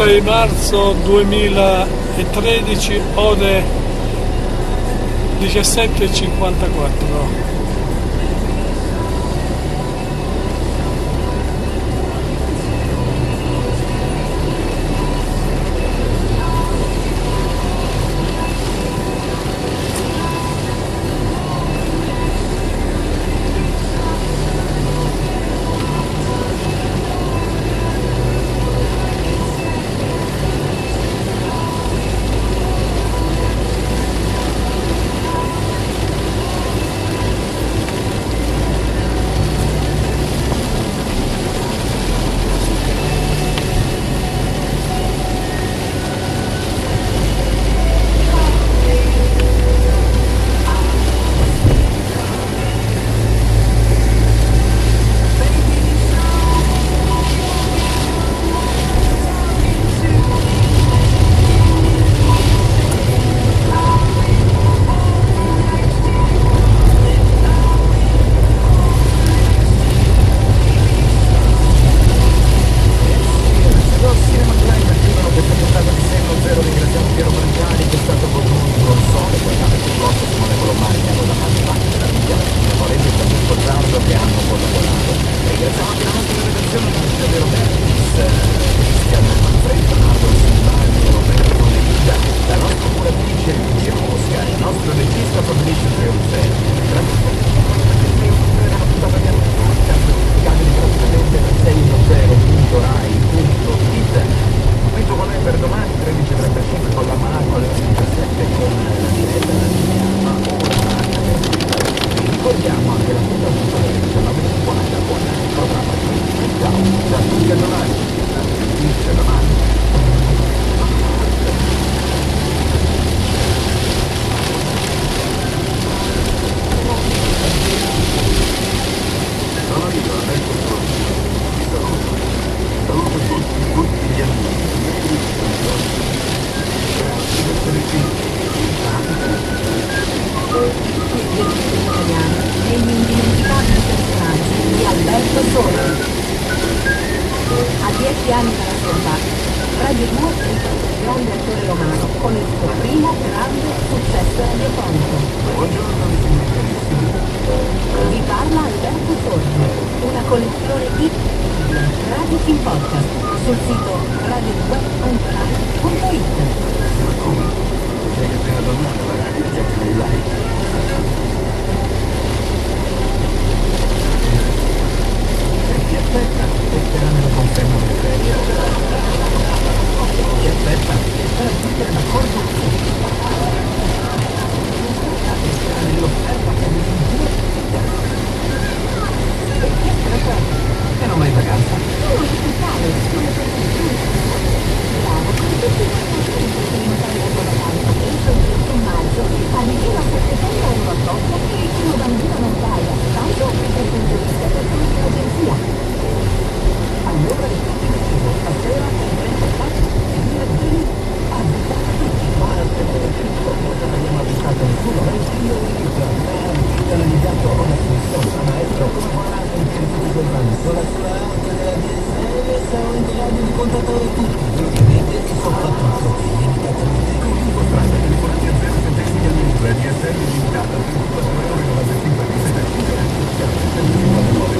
6 marzo 2013, ore 17.54. per domani. aeroporto. Buongiorno, Vi parla Alberto Sorge, una collezione di Radio in Podcast sul sito radioweb.rai.it. Ma come? Sei appena tornata alla radio, già che like. Con la sua ampia della DSL sarò in grado di contattare tutti i documenti e soprattutto limitatamente. Con un contratto di telefonia 075 al minuto e DSL limitata 24 ore 95 di 75 al minuto